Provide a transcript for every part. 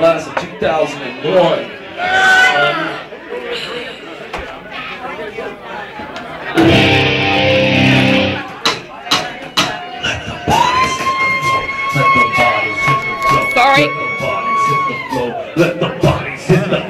class of 2001. Let the bodies hit the floor. Sorry. Let the bodies hit the floor.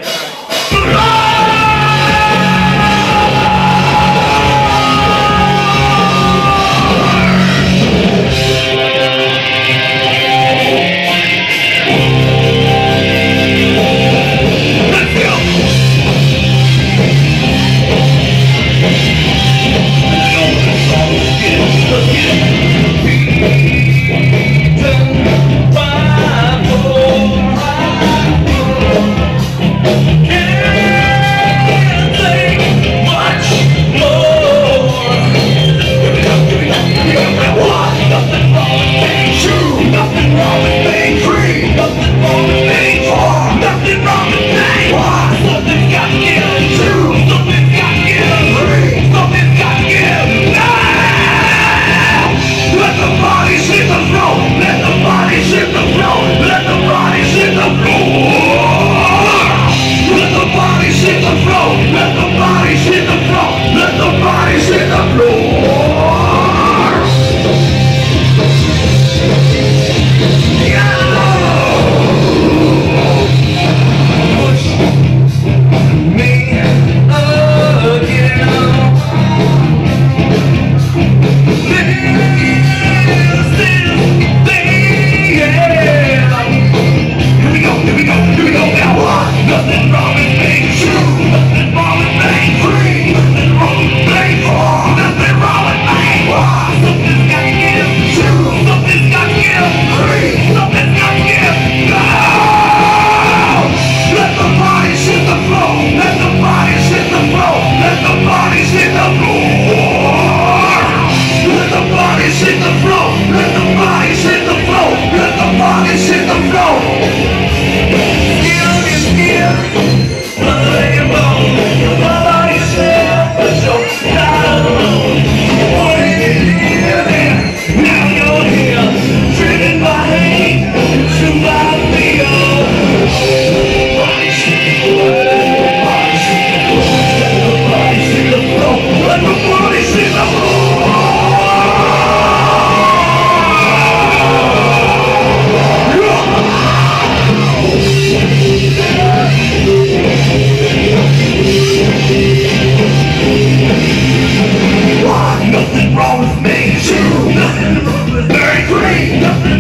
nothing wrong with me. Shoot. nothing wrong with me. Three, nothing